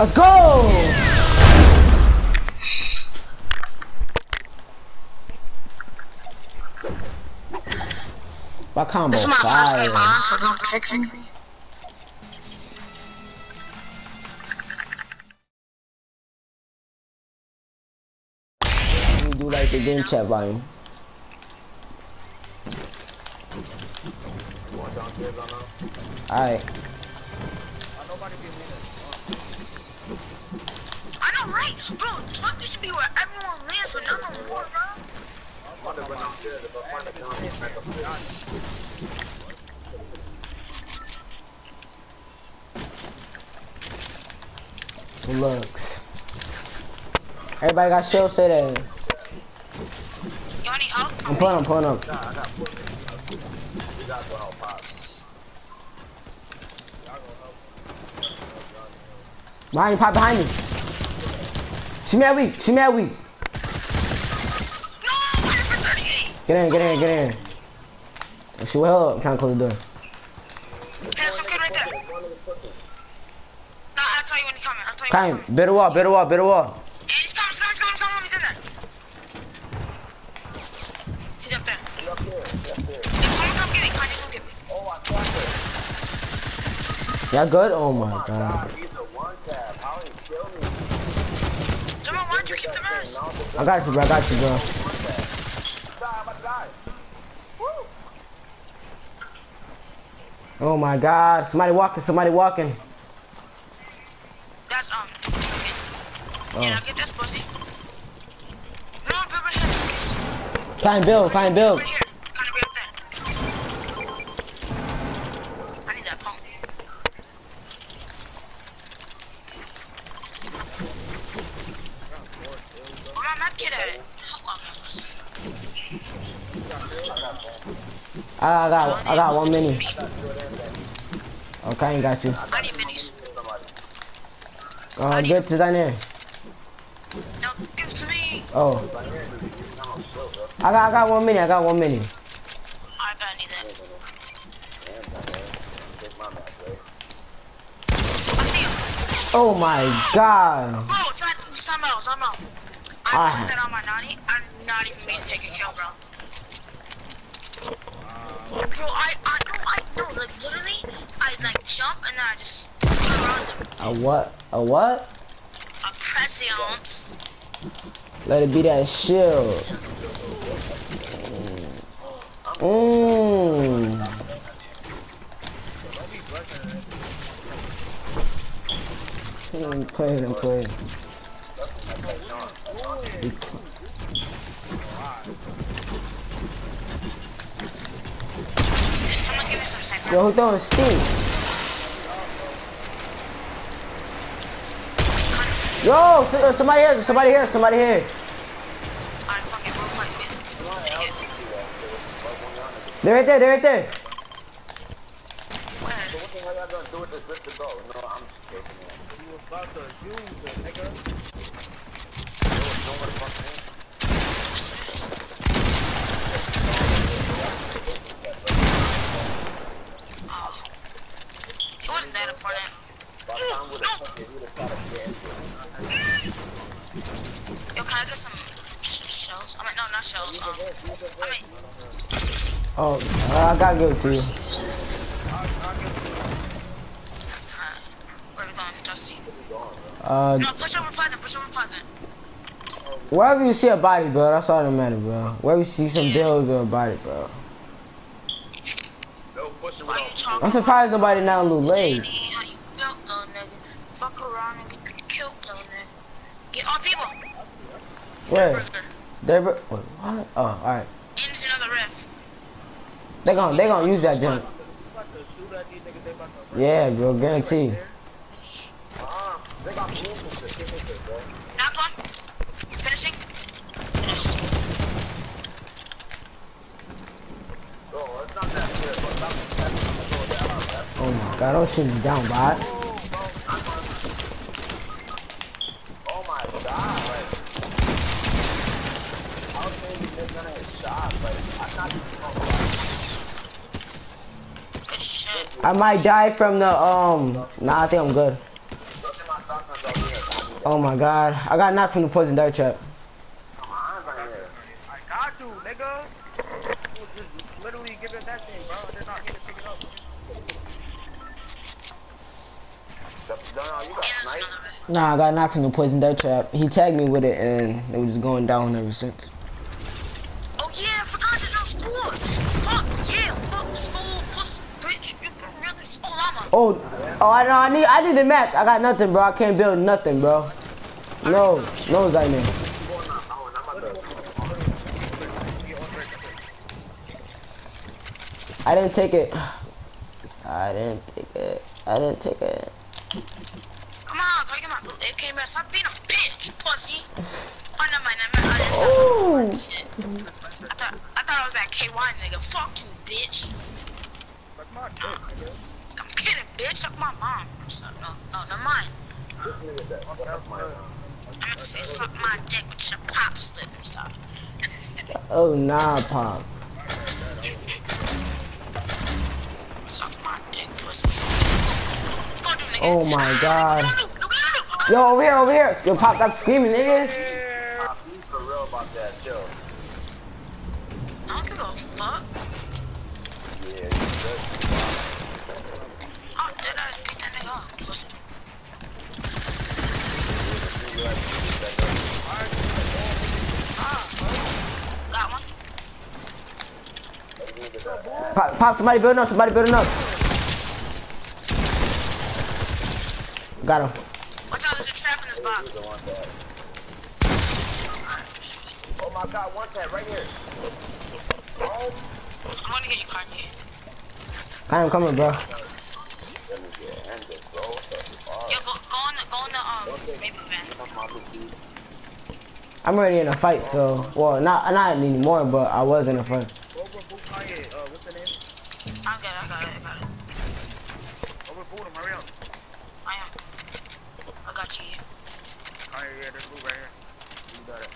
Let's go! My combo This is my first game fire. on, so don't kick me do like the game chat volume. Alright. Right? Bro, Trump used to be where everyone lives, but none no more, bro. Looks. Everybody got shield say that. You want any help? I'm pulling, I'm pulling up. Behind you, pop behind me. She mad weak, she mad weak. No, I hit for 38. Get in, get in, get in. Oh, She will, I'm trying to close the door. Hey, there's some kid right there. Nah, I'll tell you when he's coming. I'll tell you when he's Kind, coming. build a wall, build wall, build wall. Yeah, he's coming, he's coming, he's coming, he's coming, he's in there. He's up there. Yeah, come come get me. Kanye, come get me. Y'all good? Oh my god. Jamal, why don't you keep the mirrors? I got you, bro, I got you, bro. Oh my god, somebody walking, somebody walking. That's, um, okay. Oh. Yeah, get this pussy. No, Bill right here, suitcase. Build, kind build. Where my med kit at? Hold on. I, I got, I got one mini. Okay, I ain't got you. I need minis. Uh, get to down there. No, give it to me. Oh. I got, I got one mini, I got one mini. I bet I need that. I see him. Oh my god. Not, it's not out, not out. I put that on my nanny. I'm not even mean to take a kill, bro. Uh, bro, I, I know, I know, like, literally, I, like, jump and then I just spin around them. A what? A what? A prescience. Let it be that shield. Mmm. Mm. I'm playing, I'm playing. Someone give me some sniper. Yo, who throwing stink? Yo, uh, somebody here, somebody here, somebody here. They're right there, they're right there. Where? Oh. It wasn't that important. Yo, can I get some sh shells? I mean, no, not shells. Um, I mean, Oh, I gotta give it to you. Where we going, Dusty? Uh, No, push over Pleasant, push over Pleasant. wherever you see a body, bro, that's all that matters, bro. Wherever you see some bills or a body, bro. Why you talking I'm surprised nobody now loot late. Shady, you built? Fuck around and get killed though, nigga. Get all people. Where? They're, what? Oh, alright. Into another rift. They gon' they gon' use that jump. Yeah, bro, guarantee. Knocked one. Finishing. Finished. Oh my god, don't shoot me down, bot. Oh my god, like, I was maybe just gonna hit shot, but I'm not even Good shit. I might die from the, um, nah, I think I'm good. Oh my god. I got knocked from the poison dart trap. Nah, I got knocked from the poison dart trap. He tagged me with it and it was just going down ever since. Oh, oh, I know. I need. I need the match. I got nothing, bro. I can't build nothing, bro. No, no, Zayman. I'm going up. Oh, and I'm about to- Get on break. I didn't take it. I didn't take it. I didn't take it. Come on, go get my blue AK, man. Stop being a bitch, pussy. Oh, never mind, never mind. I didn't say Shit. I thought, I thought I was that KY nigga. Fuck you, bitch. Suck my dick, nigga. I'm kidding, bitch. Suck my mom. So, no, no, never mind. This nigga that- that's my- I'm gonna say suck my dick with your pop slip and stuff. Oh nah, pop. Suck my dick, pussy. Let's go do, nigga. Oh my God. Look at that, look at that. Yo, over here, over here. Yo, pop, stop screaming, nigga. Pop, he's for real about that, chill. I don't give a fuck. Yeah, Pop, pop, somebody building up. Somebody building up. Got him. Watch out, there's a trap in this box. the one that- Alright, shoot. Oh my god, one tap right here. Oh, I'm gonna get you, Kanye. I am coming, bro. Yo, go, go on the, go on the, um, Maple van. Come on, dude. I'm already in a fight, so well, not not anymore, but I was in a fight. Over boot Kanye. Uh, what's the name? I got it, I got it, I got it. Over boot him. Hurry up. I am. I got you here. Kanye, yeah, there's boot right here. You got it.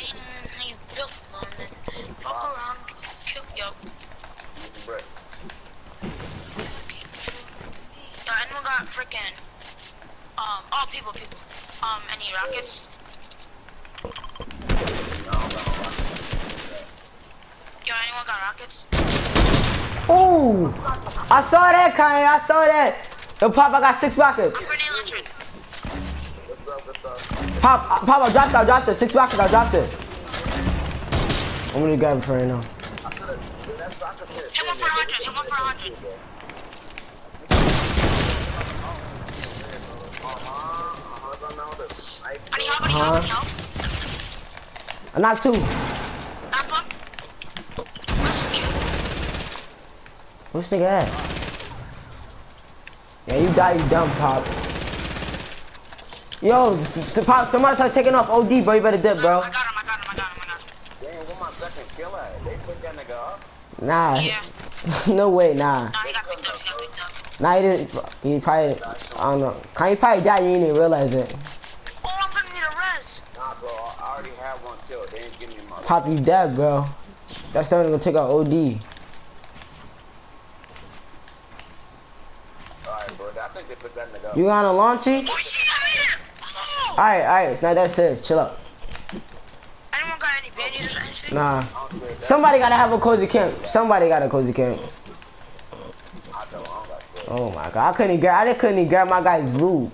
Ain't ain't built for nothing. Fuck around, kill, yo. Brick. Yo, anyone got freaking, um, oh, people, people. Um, any rockets? Yo, anyone got rockets? Ooh, I saw that, Kanye. I saw that. Yo, pop, I got six rockets. Grenade launcher. What's up, what's up? Pop, pop, I dropped it. I dropped it. Six rockets. I dropped it. I'm gonna grab it for right now. That's. Hit one for a hundred, hit one for a hundred. Uh-huh, uh-huh, I know the sniper. I need help, I need help, I need help. I knocked two. Knock one. Let's kill. Who's nigga at? Yeah, you die, you dumb pop. Yo, s- pop, somebody start taking off OD, bro. You better dip, bro. I got him, I got him, I got him, I got him. Damn, where my second kill at? They put that nigga up? Nah. Yeah. no way, nah. Nah, he got picked up, he got picked up. Nah, he didn't. He probably. I don't know. Can he probably died? You didn't even realize it. Oh, I'm gonna need a res. Nah, bro, I already have one kill. They ain't give me my. Pop, you dead, bro. That's definitely gonna take out OD. Alright, bro, I think they put that nigga up. You got a launchy? Oh shit, I made it! Oh! Alright, alright. Now that's it. Chill up. Anyone got any bandages or anything? Nah. Somebody gotta have a cozy camp. Somebody got a cozy camp. Oh my god. I couldn't grab. I just couldn't grab my guy's loot.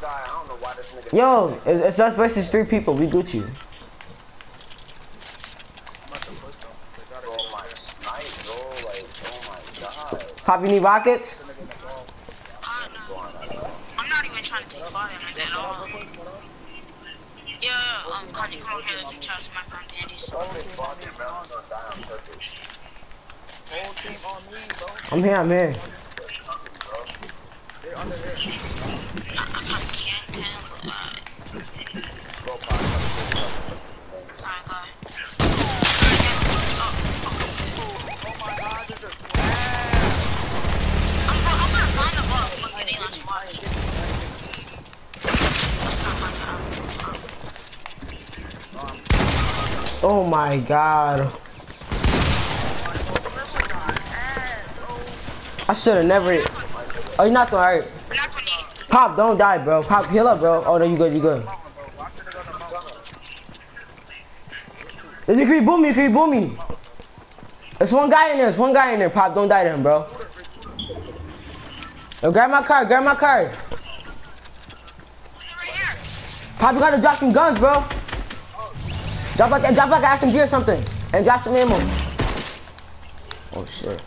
Guy, I. Yo, it's, it's us versus three people. We Gucci. Pop, you need rockets? I'm not even trying to take fire at all. Um, Kanye, come over here, let's reach out to my friend Bandies. Oh, they fought me, man. I'm gonna die on purpose. Whole team on me, bro. I'm here. I'm here. They're under here. I, I can't kill, but alright. Go, Pop. Alright, go ahead. Oh, oh, shit. Oh my god, there's a swag. I'm, go- gonna find the bug. Look, grenade launcher, watch. What's up, Kanye? Oh my god. I should have never. Oh, you're not gonna hurt. Pop, don't die, bro. Pop, heal up, bro. Oh, no, you good, you good. Mama, bro. I the mama. You can boom me, can boom me. There's one guy in there, there's one guy in there. Pop, don't die to him, bro. Yo, grab my car, grab my car. Pop, you gotta drop some guns, bro. Drop like, drop like an SMG or something. And drop some ammo. Oh, shit.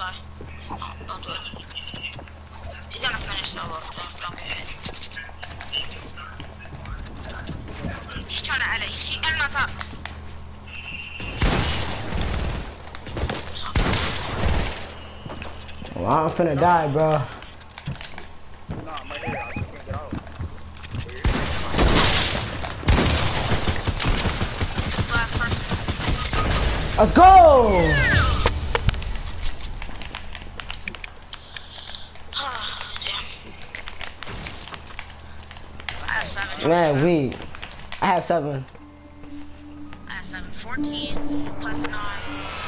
Zai. Oh, don't do it. He's gonna finish solo. Don't, don't get it. He's trying to edit. He's editing on top. Oh, I'm finna die, bro. Nah, I'm right here. I just can't get out. This is the last person. Let's go! Damn. I have seven. Man, we. I have seven. I have seven. 14 plus 9.